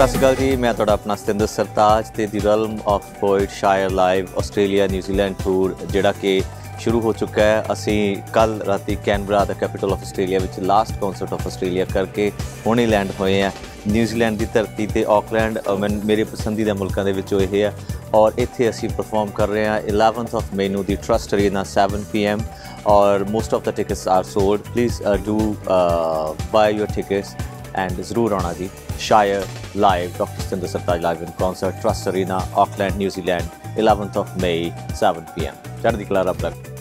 ਸਤਿ ਸ਼੍ਰੀ ਅਕਾਲ ਜੀ, ਮੈਂ ਤੁਹਾਡਾ ਆਪਣਾ ਸਤਿੰਦਰ ਸਰਤਾਜ ਤੇ ਦੀ ਰਲਮ ਆਫ ਪੋਇਟ ਸ਼ਾਇਰ live Australia New Zealand tour ਜਿਹੜਾ ਕਿ ਸ਼ੁਰੂ ਹੋ ਚੁੱਕਾ ਹੈ। ਅਸੀਂ ਕੱਲ ਰਾਤੀ ਕੈਨਬਰਾ ਦਾ ਕੈਪੀਟਲ ਆਫ ਆਸਟ੍ਰੇਲੀਆ ਵਿੱਚ ਲਾਸਟ ਕਨਸਰਟ ਆਫ ਆਸਟ੍ਰੇਲੀਆ ਕਰਕੇ ਹੁਣੇ ਲੈਂਡ ਹੋਏ ਆ ਨਿਊਜ਼ੀਲੈਂਡ ਦੀ ਧਰਤੀ ਤੇ ਆਕਲੈਂਡ ਮੈਨ- ਮੇਰੇ ਪਸੰਦੀਦਾ ਮੁਲਕਾਂ ਦੇ ਵਿੱਚੋਂ ਇਹ ਹੈ। ਔਰ ਇੱਥੇ ਅਸੀਂ ਪਰਫਾਰਮ ਕਰ ਰਹੇ ਹਾਂ 11th ਆਫ ਮਈ ਨੂੰ ਦੀ ਟਰਸਟ ਅਰੀਨਾ 7 pm ਔਰ most of the tickets are sold please do buy your tickets and Zroor Rana Ji, Shire Live, Dr. Sindhu Sartaj Live in concert, Trust Arena, Auckland, New Zealand, 11th of May, 7 pm. Chardikla Rablak.